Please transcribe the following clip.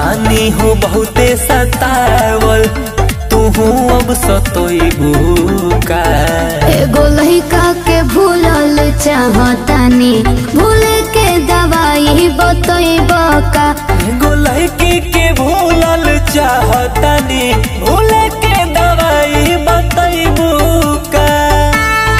बानी हो बहुते सतावल। तू अब सतोइबू का एगो लड़का के भूलल चाहतानी भूल के दवाई बतैब तो का एगो लड़की के भूलल चाहतानी भूल